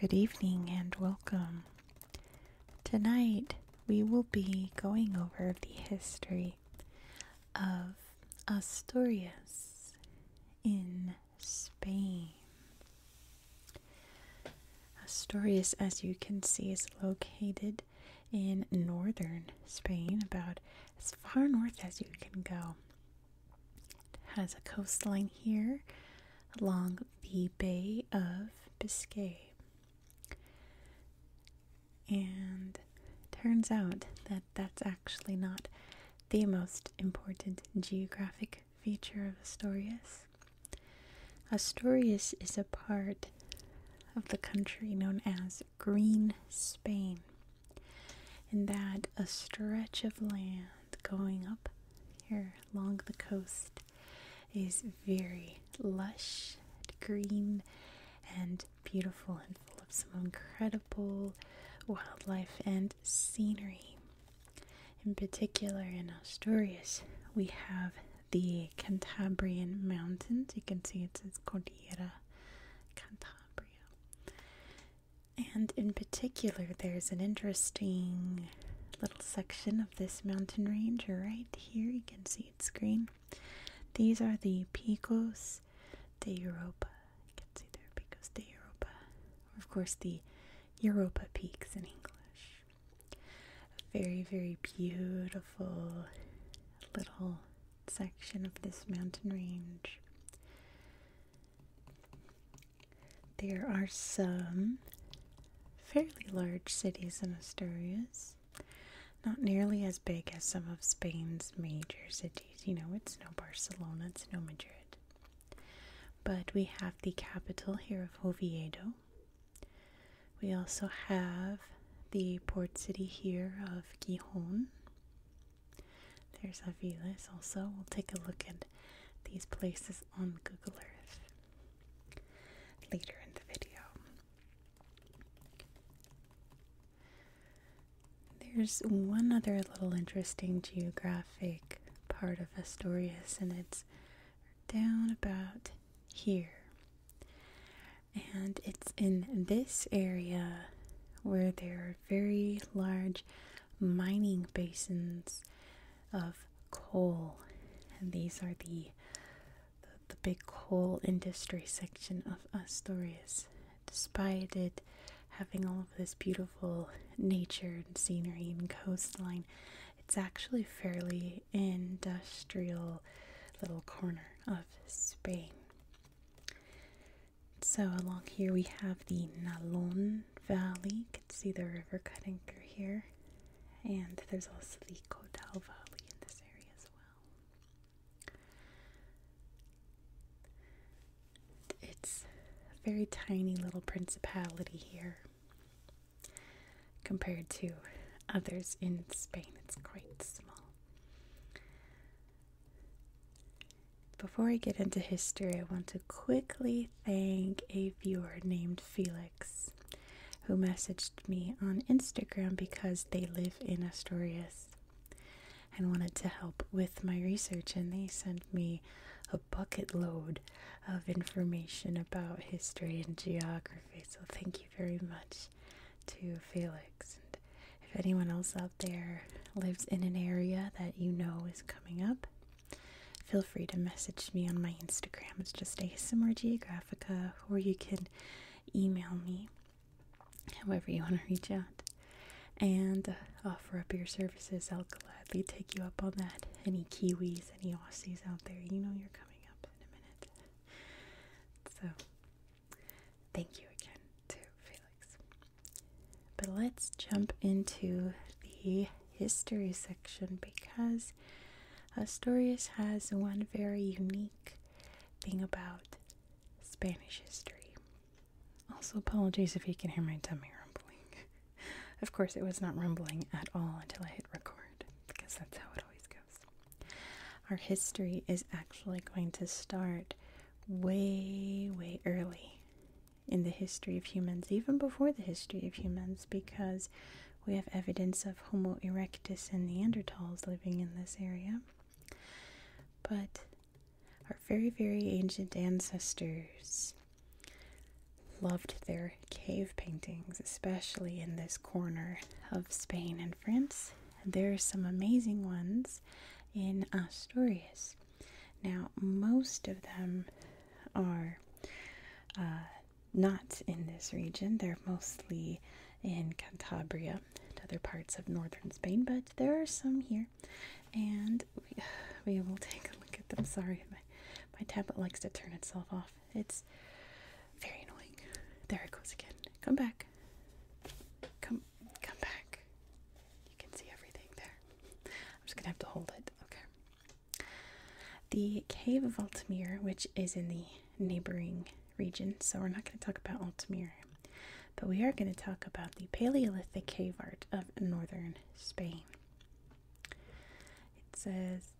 Good evening and welcome. Tonight we will be going over the history of Asturias in Spain. Asturias, as you can see, is located in northern Spain, about as far north as you can go. It has a coastline here along the Bay of Biscay. And turns out that that's actually not the most important geographic feature of Asturias. Asturias is a part of the country known as Green Spain, and that a stretch of land going up here along the coast is very lush, green, and beautiful, and full of some incredible wildlife and scenery. In particular, in Asturias, we have the Cantabrian Mountains. You can see it says Cordillera Cantabria. And in particular, there's an interesting little section of this mountain range right here. You can see it's green. These are the Picos de Europa. You can see there, Picos de Europa. Of course, the Europa Peaks in English. A very, very beautiful little section of this mountain range. There are some fairly large cities in Asturias. Not nearly as big as some of Spain's major cities. You know, it's no Barcelona, it's no Madrid. But we have the capital here of Oviedo. We also have the port city here of Gijón. There's Aviles also. We'll take a look at these places on Google Earth later in the video. There's one other little interesting geographic part of Asturias, and it's down about here. And it's in this area where there are very large mining basins of coal. And these are the, the, the big coal industry section of Asturias. Despite it having all of this beautiful nature and scenery and coastline, it's actually fairly industrial little corner of Spain. So along here we have the Nalon Valley. You can see the river cutting through here. And there's also the Caudal Valley in this area as well. It's a very tiny little principality here compared to others in Spain. It's quite small. Before I get into history, I want to quickly thank a viewer named Felix who messaged me on Instagram because they live in Asturias and wanted to help with my research, and they sent me a bucket load of information about history and geography. So, thank you very much to Felix. And if anyone else out there lives in an area that you know is coming up, feel free to message me on my Instagram. It's just ASMR Geographica, or you can email me, however you want to reach out, and uh, offer up your services. I'll gladly take you up on that. Any Kiwis, any Aussies out there, you know you're coming up in a minute. So, thank you again to Felix. But let's jump into the history section because Asturias has one very unique thing about Spanish history. Also, apologies if you can hear my tummy rumbling. of course, it was not rumbling at all until I hit record, because that's how it always goes. Our history is actually going to start way, way early in the history of humans, even before the history of humans, because we have evidence of Homo erectus and Neanderthals living in this area. But our very, very ancient ancestors loved their cave paintings, especially in this corner of Spain and France. There are some amazing ones in Asturias. Now, most of them are uh, not in this region, they're mostly in Cantabria and other parts of northern Spain, but there are some here, and we, we will take a them. Sorry, my, my tablet likes to turn itself off. It's very annoying. There it goes again. Come back. Come come back. You can see everything there. I'm just gonna have to hold it. Okay. The Cave of Altamira, which is in the neighboring region, so we're not going to talk about Altamira, but we are going to talk about the Paleolithic cave art of northern Spain. It says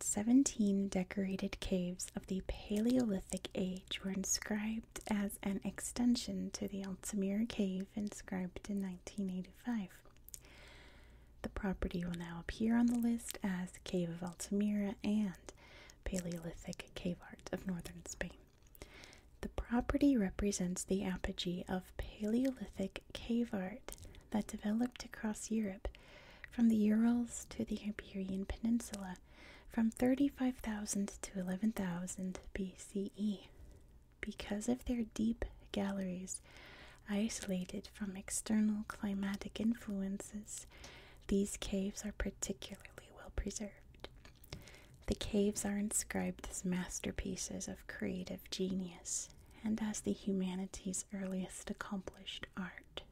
17 decorated caves of the Paleolithic age were inscribed as an extension to the Altamira cave inscribed in 1985. The property will now appear on the list as Cave of Altamira and Paleolithic Cave Art of Northern Spain. The property represents the apogee of Paleolithic cave art that developed across Europe from the Urals to the Iberian Peninsula from 35,000 to 11,000 BCE. Because of their deep galleries, isolated from external climatic influences, these caves are particularly well preserved. The caves are inscribed as masterpieces of creative genius and as the humanity's earliest accomplished art.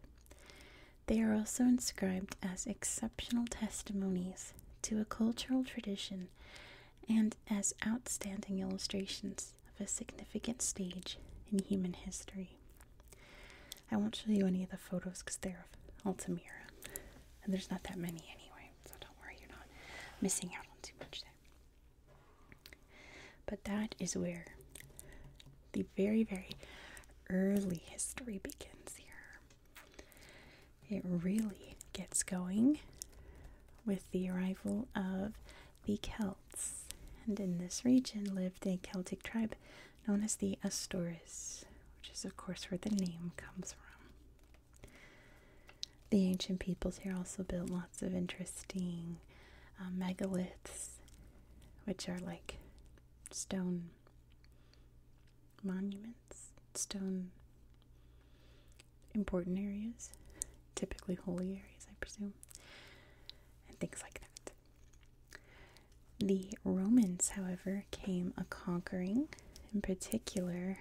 They are also inscribed as exceptional testimonies to a cultural tradition and as outstanding illustrations of a significant stage in human history. I won't show you any of the photos because they're of Altamira, and there's not that many anyway, so don't worry, you're not missing out on too much there. But that is where the very, very early history begins here. It really gets going with the arrival of the Celts, and in this region lived a Celtic tribe known as the Astures, which is, of course, where the name comes from. The ancient peoples here also built lots of interesting um, megaliths, which are like stone monuments, stone important areas, typically holy areas, I presume, things like that. The Romans, however, came a conquering, in particular,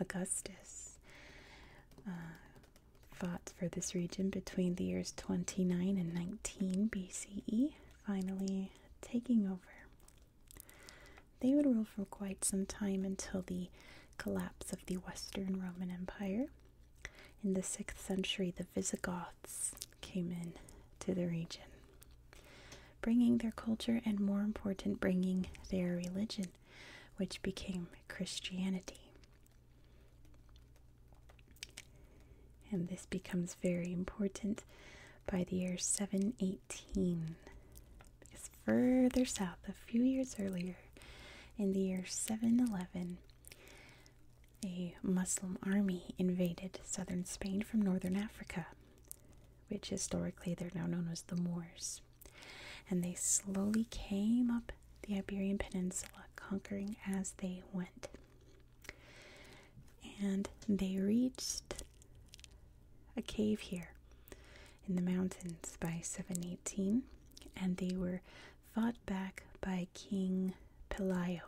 Augustus. Uh, fought for this region between the years 29 and 19 BCE, finally taking over. They would rule for quite some time until the collapse of the Western Roman Empire. In the 6th century, the Visigoths came in to the region, bringing their culture and, more important, bringing their religion, which became Christianity. And this becomes very important by the year 718, because further south, a few years earlier, in the year 711, a Muslim army invaded southern Spain from northern Africa, which historically they're now known as the Moors. And they slowly came up the Iberian Peninsula, conquering as they went. And they reached a cave here in the mountains by 718, and they were fought back by King Pelayo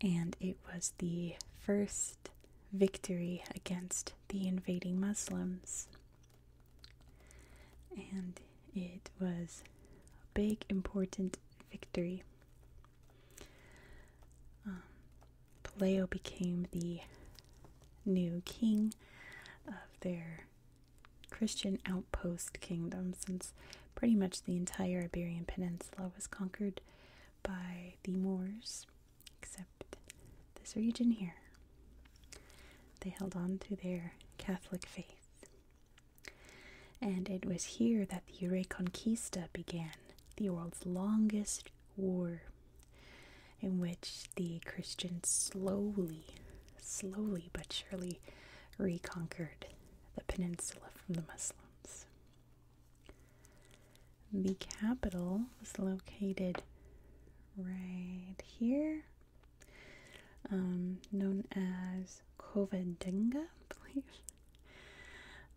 and it was the first victory against the invading Muslims. And it was a big, important victory. Um, Pelayo became the new king of their Christian outpost kingdom since pretty much the entire Iberian Peninsula was conquered by the Moors, except this region here. They held on to their Catholic faith. And it was here that the Reconquista began, the world's longest war, in which the Christians slowly, slowly but surely reconquered the peninsula from the Muslims. The capital was located right here, um, known as Covadonga, I believe.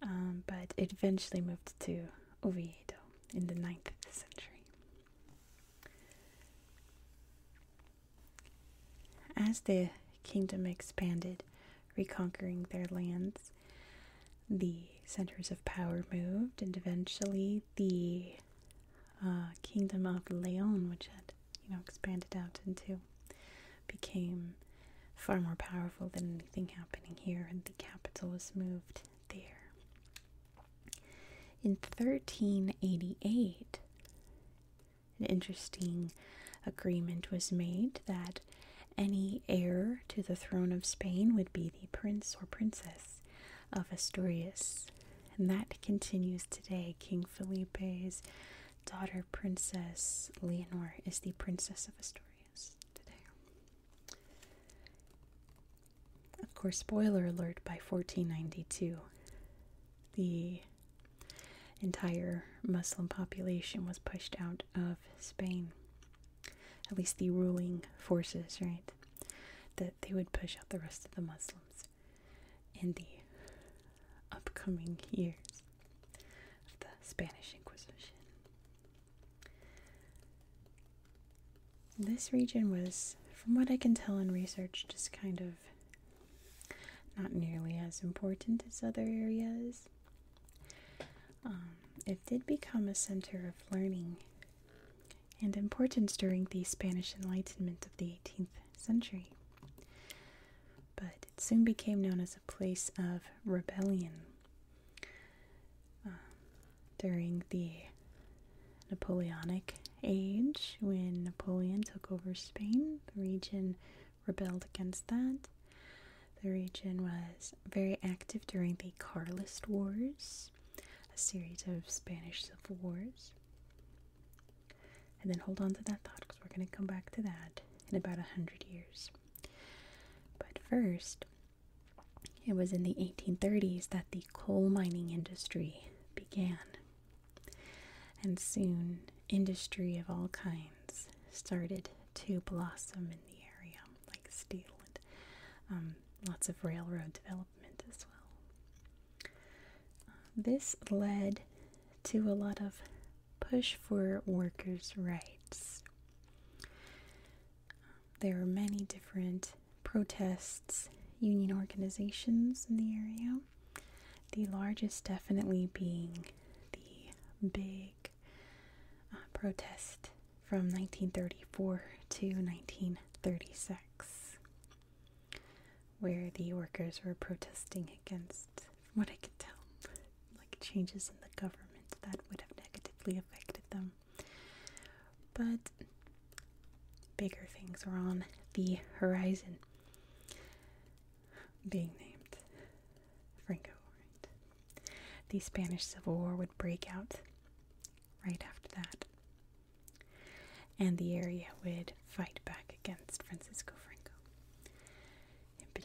Um, but it eventually moved to Oviedo in the 9th century. As the kingdom expanded, reconquering their lands, the centers of power moved, and eventually the uh, kingdom of Leon, which had you know expanded out into, became far more powerful than anything happening here, and the capital was moved. In 1388, an interesting agreement was made that any heir to the throne of Spain would be the prince or princess of Asturias. And that continues today. King Felipe's daughter, Princess Leonor, is the Princess of Asturias today. Of course, spoiler alert by 1492, the entire Muslim population was pushed out of Spain. At least the ruling forces, right? That they would push out the rest of the Muslims in the upcoming years of the Spanish Inquisition. This region was, from what I can tell in research, just kind of not nearly as important as other areas. Um, it did become a center of learning and importance during the Spanish Enlightenment of the 18th century. But it soon became known as a place of rebellion. Uh, during the Napoleonic age, when Napoleon took over Spain, the region rebelled against that. The region was very active during the Carlist Wars, a series of Spanish civil wars. And then hold on to that thought because we're going to come back to that in about a hundred years. But first, it was in the 1830s that the coal mining industry began. And soon, industry of all kinds started to blossom in the area, like steel and um, lots of railroad development. This led to a lot of push for workers' rights. There are many different protests, union organizations in the area. The largest, definitely, being the big uh, protest from 1934 to 1936, where the workers were protesting against, from what I can tell, changes in the government that would have negatively affected them. But bigger things are on the horizon. Being named Franco, right? The Spanish Civil War would break out right after that. And the area would fight back against Francisco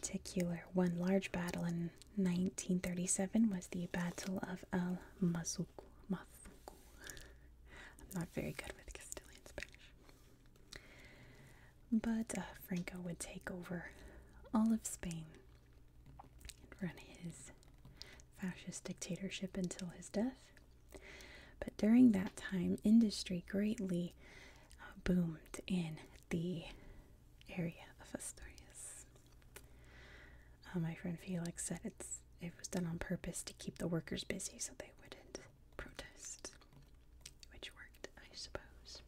particular, one large battle in 1937 was the Battle of El. Mazuco. I'm not very good with Castilian Spanish. But uh, Franco would take over all of Spain and run his fascist dictatorship until his death. But during that time, industry greatly uh, boomed in the area of Asturias. Uh, my friend Felix said it's it was done on purpose to keep the workers busy so they wouldn't protest, which worked, I suppose.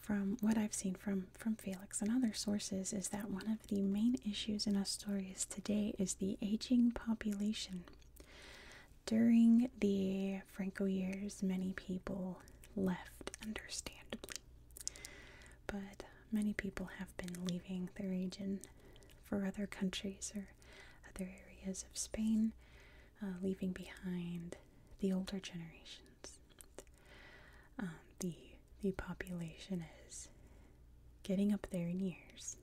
From what I've seen from, from Felix and other sources, is that one of the main issues in Asturias today is the aging population. During the Franco years, many people left, understandably, but many people have been leaving the region for other countries or other areas of Spain, uh, leaving behind the older generations. Um, the the population is getting up there in years.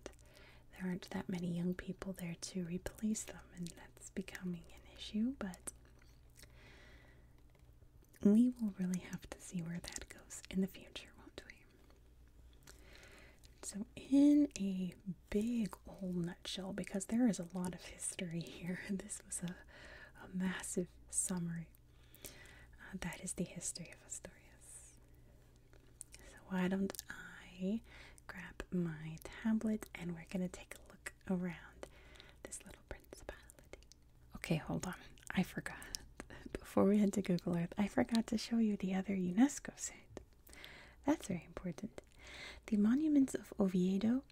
there aren't that many young people there to replace them, and that's becoming an issue, but we will really have to see where that goes in the future? So, in a big old nutshell, because there is a lot of history here, this was a, a massive summary. Uh, that is the history of Asturias. So, why don't I grab my tablet and we're going to take a look around this little principality? Okay, hold on. I forgot. Before we head to Google Earth, I forgot to show you the other UNESCO site. That's very important. The monuments of Oviedo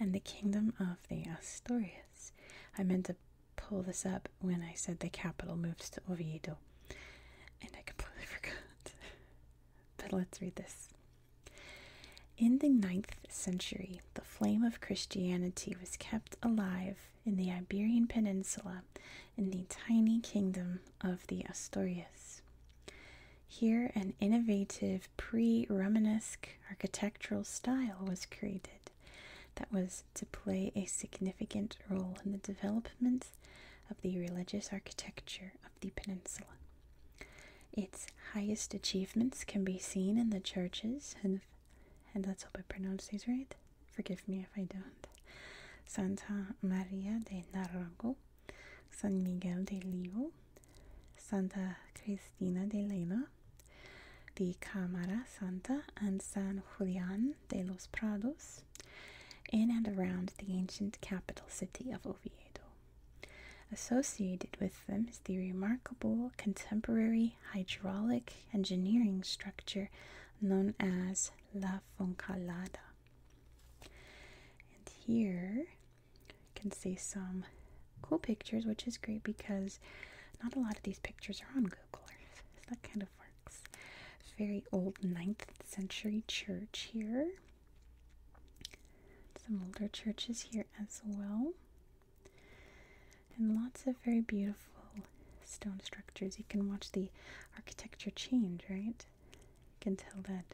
and the kingdom of the Asturias. I meant to pull this up when I said the capital moves to Oviedo, and I completely forgot. But let's read this. In the ninth century, the flame of Christianity was kept alive in the Iberian Peninsula in the tiny kingdom of the Asturias. Here, an innovative pre Romanesque architectural style was created that was to play a significant role in the development of the religious architecture of the peninsula. Its highest achievements can be seen in the churches, and, and let's hope I pronounce these right. Forgive me if I don't. Santa Maria de Naranco, San Miguel de Lillo, Santa Cristina de Lena, the Cámara Santa, and San Julián de los Prados, in and around the ancient capital city of Oviedo. Associated with them is the remarkable contemporary hydraulic engineering structure known as La Foncalada. And here you can see some cool pictures, which is great because not a lot of these pictures are on Google Earth. So that kind of. Very old 9th century church here. Some older churches here as well. And lots of very beautiful stone structures. You can watch the architecture change, right? You can tell that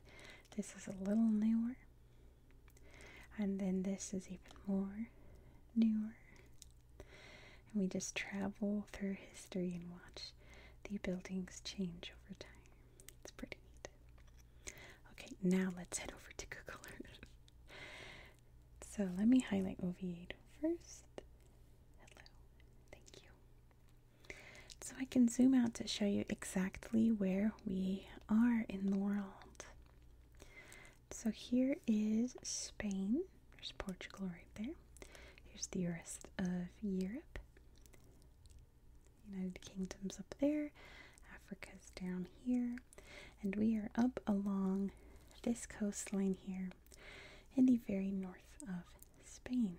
this is a little newer. And then this is even more newer. And we just travel through history and watch the buildings change over time. It's pretty neat. Okay, now let's head over to Google Earth. So let me highlight Oviedo first. Hello. Thank you. So I can zoom out to show you exactly where we are in the world. So here is Spain. There's Portugal right there. Here's the rest of Europe. United Kingdom's up there. Africa's down here. And we are up along this coastline here in the very north of Spain.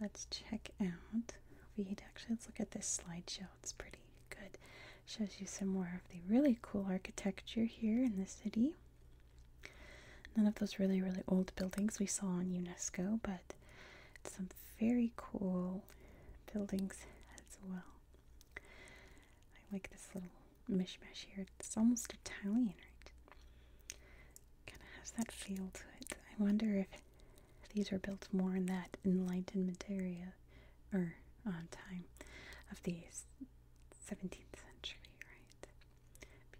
Let's check out. We actually let's look at this slideshow. It's pretty good. Shows you some more of the really cool architecture here in the city. None of those really, really old buildings we saw on UNESCO, but some very cool buildings as well. I like this little mishmash here. It's almost Italian, has that feel to it. I wonder if these were built more in that Enlightenment area or on time of the 17th century, right?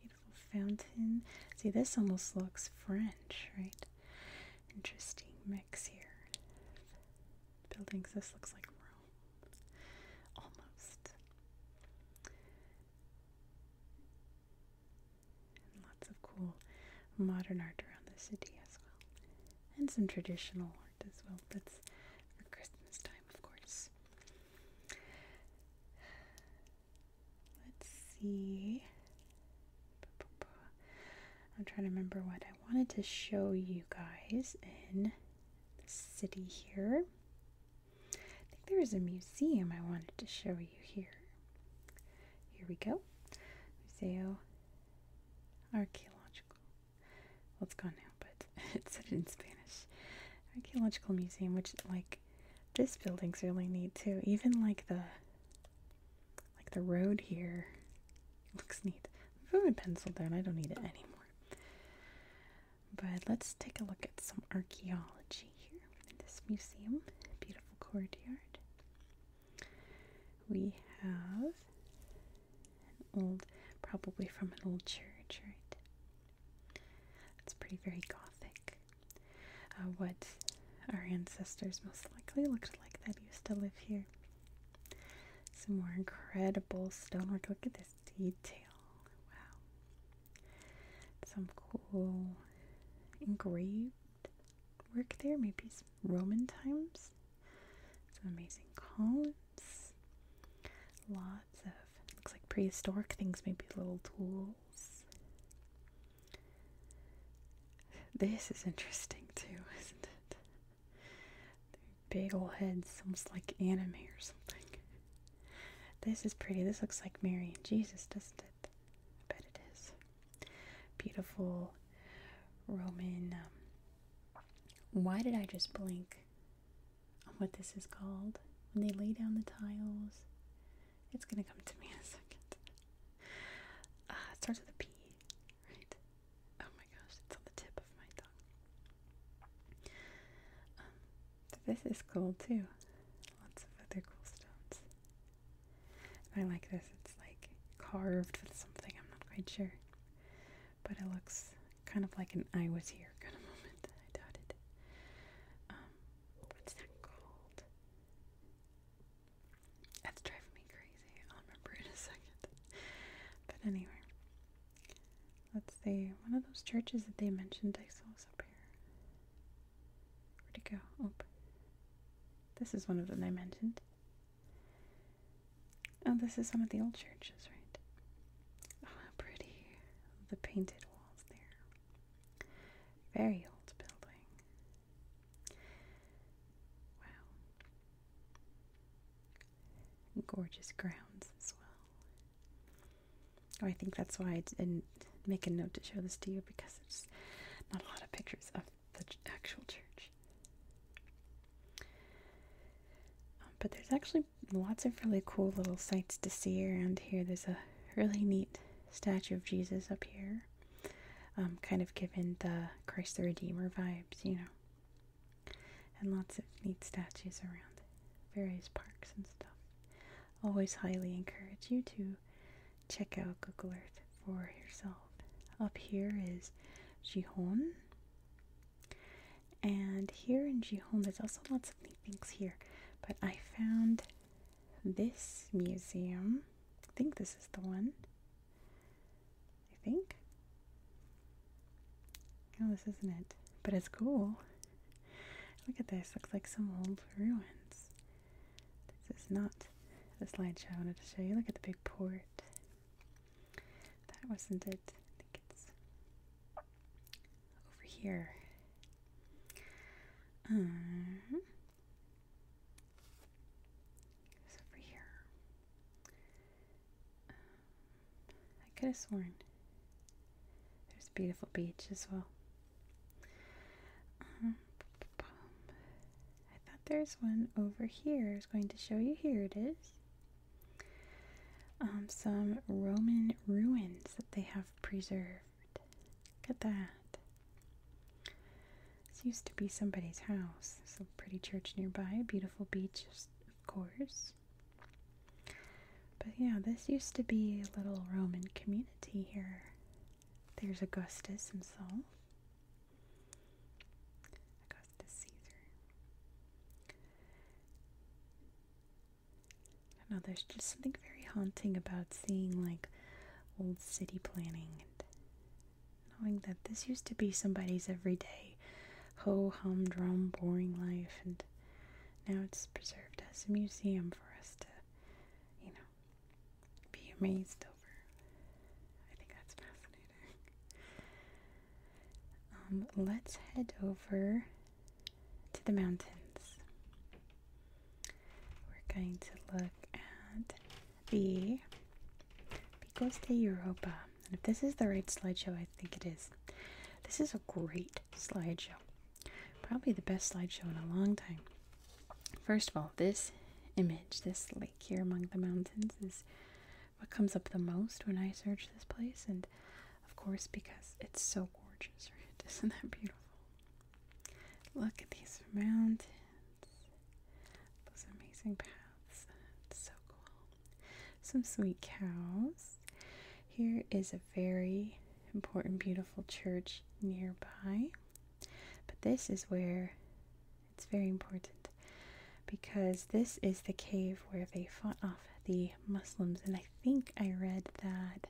Beautiful fountain. See, this almost looks French, right? Interesting mix here. Buildings. This looks like Rome. Almost. Lots of cool modern art around the city as well. And some traditional art as well. That's for Christmas time, of course. Let's see. I'm trying to remember what I wanted to show you guys in the city here. I think there is a museum I wanted to show you here. Here we go. Museo Archaeological. Well, it's gone now, it said it in Spanish. Archaeological Museum, which, like, this building's really neat too. Even like the, like the road here looks neat. I'm going pencil down. I don't need it anymore. But let's take a look at some archaeology here in this Museum. Beautiful courtyard. We have an old, probably from an old church, right? It's pretty very gothic. Uh, what our ancestors most likely looked like that used to live here. Some more incredible stonework. Look at this detail. Wow. Some cool engraved work there. Maybe some Roman times. Some amazing columns. Lots of looks like prehistoric things, maybe little tools. This is interesting too, isn't it? Big old heads, almost like anime or something. This is pretty. This looks like Mary and Jesus, doesn't it? I bet it is. Beautiful Roman. Um, why did I just blink on what this is called? When they lay down the tiles, it's gonna come to me in a second. Ah, it starts with a P, right? Oh my gosh, it's on the tip of my tongue. Um, this is cool too. Lots of other cool stones. I like this. It's like carved with something. I'm not quite sure, but it looks kind of like an "I was here" kind of moment. I doubt it. Um, what's that called? That's driving me crazy. I'll remember in a second. But anyway, let's see. One of those churches that they mentioned I saw was up here. Where'd it go? Oh, this is one of them I mentioned. Oh, this is some of the old churches, right? Oh, how pretty. The painted walls there. Very old building. Wow. Gorgeous grounds as well. Oh, I think that's why I didn't make a note to show this to you because there's not a lot of pictures of the actual church. Um, but there's actually lots of really cool little sights to see around here. There's a really neat statue of Jesus up here, um, kind of given the Christ the Redeemer vibes, you know. And lots of neat statues around various parks and stuff. Always highly encourage you to check out Google Earth for yourself. Up here is Gijón. And here in Gijón, there's also lots of neat things here. But I found this museum. I think this is the one. I think. Oh, this isn't it. But it's cool. Look at this. Looks like some old ruins. This is not the slideshow I wanted to show you. Look at the big port. That wasn't it. I think it's over here. Um, it's over here. I could have sworn there's a beautiful beach as well. Um, I thought there's one over here. I was going to show you. Here it is. Um, some Roman ruins that they have preserved. Look at that. This used to be somebody's house. There's a pretty church nearby, beautiful beach, of course. Yeah, this used to be a little Roman community here. There's Augustus himself. Augustus Caesar. I know there's just something very haunting about seeing like old city planning and knowing that this used to be somebody's everyday ho hum drum boring life and now it's preserved as a museum for us to, you know, be amazed over. I think that's fascinating. Um, let's head over to the mountains. We're going to look at the Picos de Europa. And if this is the right slideshow, I think it is. This is a great slideshow. Probably the best slideshow in a long time. First of all, this image, this lake here among the mountains, is what comes up the most when I search this place. And of course, because it's so gorgeous, right? Isn't that beautiful? Look at these mountains. those amazing paths. It's so cool. Some sweet cows. Here is a very important, beautiful church nearby. But this is where it's very important because this is the cave where they fought off the Muslims, and I think I read that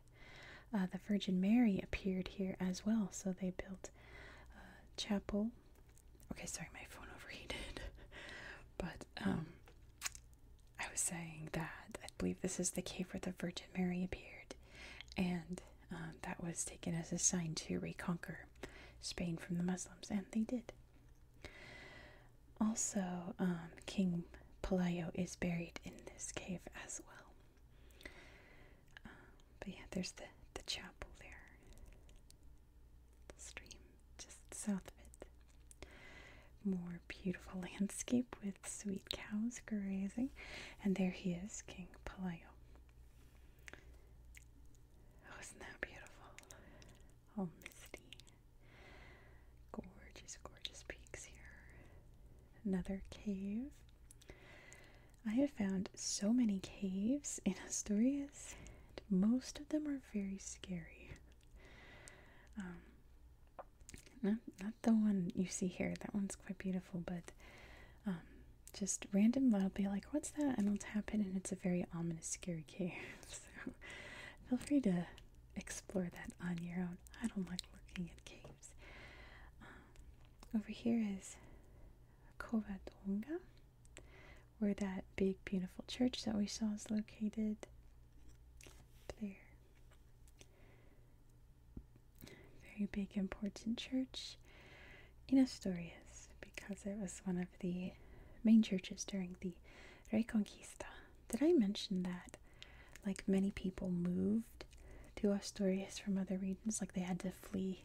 uh, the Virgin Mary appeared here as well. So they built a chapel. Okay, sorry, my phone overheated. but um, I was saying that I believe this is the cave where the Virgin Mary appeared, and um, that was taken as a sign to reconquer Spain from the Muslims, and they did. Also, um, King Pelayo is buried in this cave as well. Um, but yeah, there's the, the chapel there. The stream just south of it. More beautiful landscape with sweet cows grazing. And there he is, King Pelayo. Oh, isn't that beautiful? All misty. Gorgeous, gorgeous peaks here. Another cave. I have found so many caves in Asturias, and most of them are very scary. Um, not not the one you see here. That one's quite beautiful, but um, just random. I'll be like, "What's that?" and I'll tap it, and it's a very ominous, scary cave. so feel free to explore that on your own. I don't like looking at caves. Um, over here is Covadonga, where that big, beautiful church that we saw is located. There. Very big, important church in Asturias because it was one of the main churches during the Reconquista. Did I mention that? Like many people moved to Asturias from other regions, like they had to flee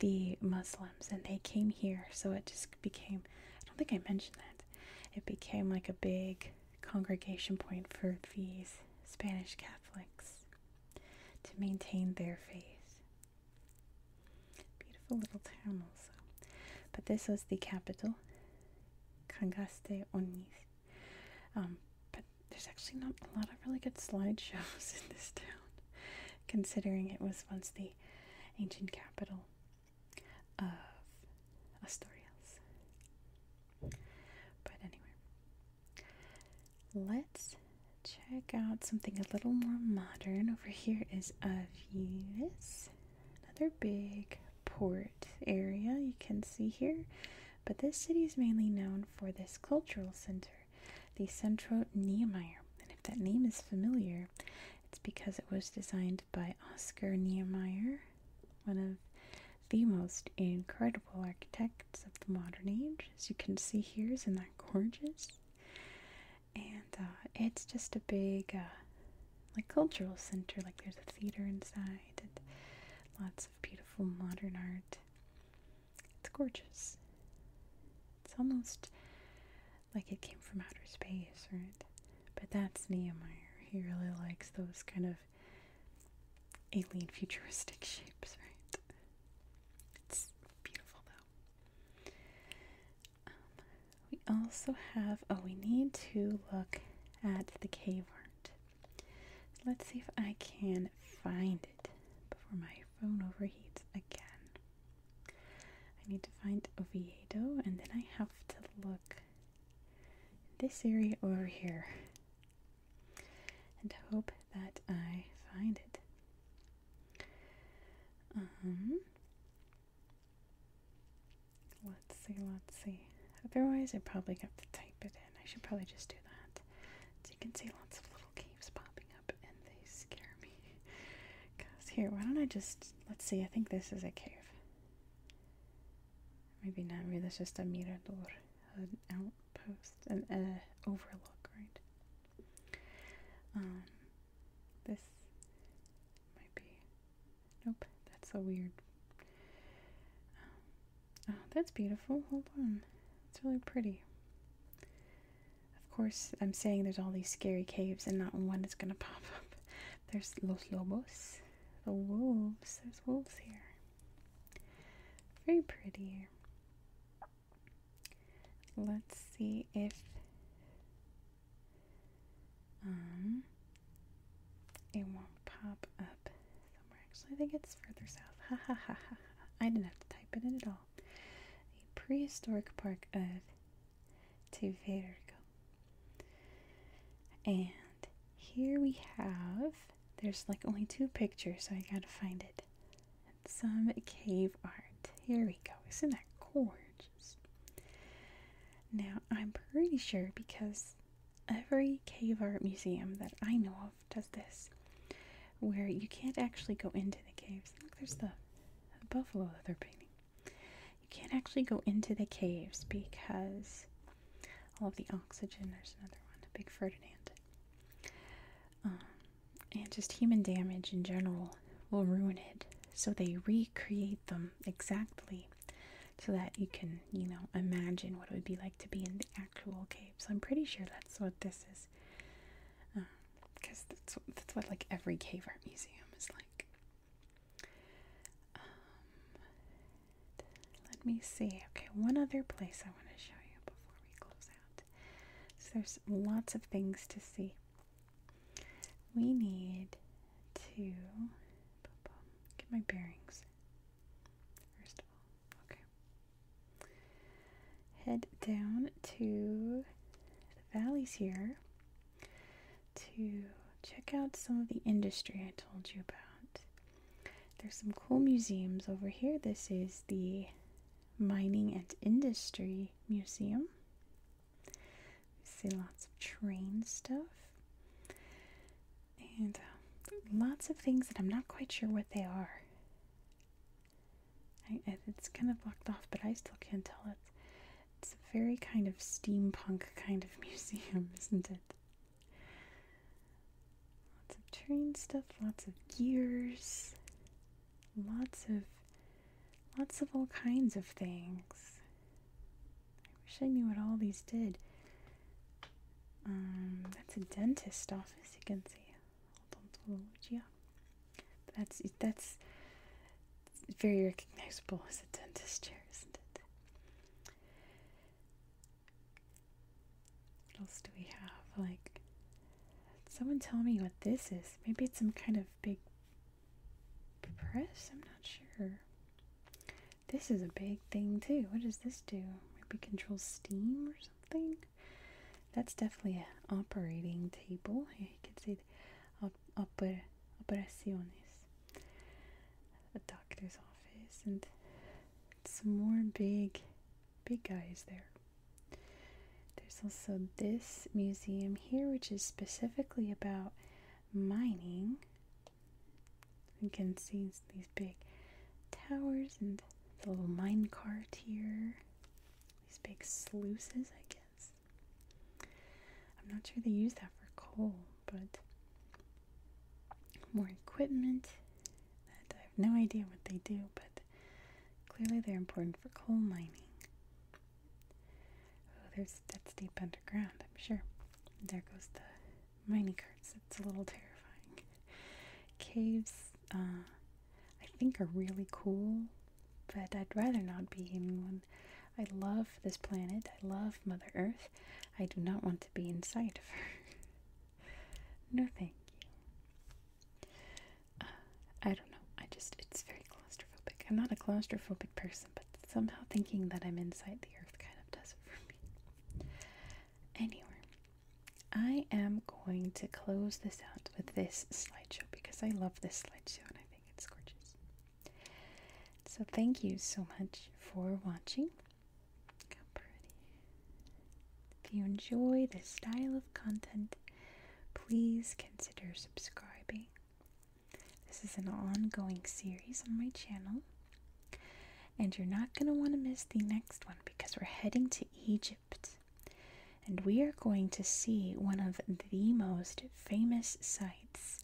the Muslims and they came here, so it just became think I mentioned that. It became like a big congregation point for these Spanish Catholics to maintain their faith. Beautiful little town, also. But this was the capital, Cangas de Onís. Um, but there's actually not a lot of really good slideshows in this town, considering it was once the ancient capital of Asturias. But anyway, let's check out something a little more modern. Over here is Aviles, another big port area you can see here. But this city is mainly known for this cultural center, the Centro Niemeyer. And if that name is familiar, it's because it was designed by Oscar Niemeyer, one of the most incredible architects of the modern age. As you can see here, isn't that gorgeous? And uh, it's just a big, uh, like, cultural center. Like, there's a theater inside and lots of beautiful modern art. It's gorgeous. It's almost like it came from outer space, right? But that's Niemeyer. He really likes those kind of alien futuristic shapes, right? It's beautiful though. Um, we also have, oh, we need to look at the cave art. Let's see if I can find it before my phone overheats again. I need to find Oviedo and then I have to look this area over here and hope that I find it. Um, let's see, let's see. Otherwise, I probably have to type it in. I should probably just do that. So you can see lots of little caves popping up and they scare me. Because here, why don't I just, let's see, I think this is a cave. Maybe not, maybe that's just a mirador, an outpost, an uh, overlook, right? Um, this might be, nope, that's so weird. Um, oh, that's beautiful, hold on, it's really pretty. Of course, I'm saying there's all these scary caves, and not one is going to pop up. There's Los Lobos, the wolves. There's wolves here. Very pretty. Let's see if um, it won't pop up somewhere. Actually, I think it's further south. Ha ha ha ha. I didn't have to type it in at all. Prehistoric park of Teverga. And here we have, there's like only two pictures, so I gotta find it. Some cave art. Here we go. Isn't that gorgeous? Now, I'm pretty sure because every cave art museum that I know of does this, where you can't actually go into the caves. Look, there's the, the buffalo that they're painting. You can't actually go into the caves because all of the oxygen. There's another one, a big Ferdinand. Um, and just human damage in general will ruin it. So they recreate them exactly so that you can, you know, imagine what it would be like to be in the actual caves. I'm pretty sure that's what this is. Because uh, that's, that's what, like, every cave art museum is like. Um, let me see. Okay, one other place I want to show you before we close out. So there's lots of things to see. We need to get my bearings. First of all, okay. Head down to the valleys here to check out some of the industry I told you about. There's some cool museums over here. This is the Mining and Industry Museum. We see lots of train stuff and uh, lots of things that I'm not quite sure what they are. I, it's kind of blocked off, but I still can't tell. It's, it's a very kind of steampunk kind of museum, isn't it? Lots of train stuff, lots of gears, lots of lots of all kinds of things. I wish I knew what all these did. Um, that's a dentist office, you can see. Odontologia. That's that's very recognizable as a dentist chair, isn't it? What else do we have? Like, someone tell me what this is. Maybe it's some kind of big press? I'm not sure. This is a big thing too. What does this do? Maybe control steam or something? That's definitely an operating table. you can see the oper operaciones. A doctor's office and some more big, big guys there. There's also this museum here, which is specifically about mining. You can see these big towers and the little mine cart here. These big sluices, I guess. I'm not sure they use that for coal, but more equipment that I have no idea what they do, but clearly they're important for coal mining. Oh, there's that's deep underground, I'm sure. There goes the mining carts. It's a little terrifying. Caves, uh, I think are really cool, but I'd rather not be in one. I love this planet. I love Mother Earth. I do not want to be inside of her. no thank you. Uh, I don't know. I just, it's very claustrophobic. I'm not a claustrophobic person, but somehow thinking that I'm inside the earth kind of does it for me. Anyway, I am going to close this out with this slideshow because I love this slideshow and I think it's gorgeous. So, thank you so much for watching. If you enjoy this style of content, please consider subscribing. This is an ongoing series on my channel, and you're not going to want to miss the next one because we're heading to Egypt. And we are going to see one of the most famous sites.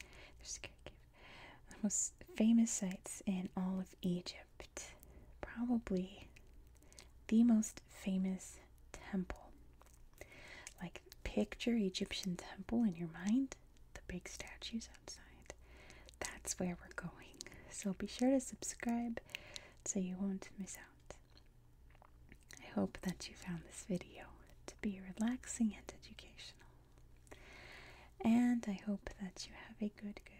The most famous sites in all of Egypt. Probably the most famous temple. Like, picture Egyptian temple in your mind, the big statues outside. That's where we're going. So be sure to subscribe so you won't miss out. I hope that you found this video to be relaxing and educational. And I hope that you have a good, good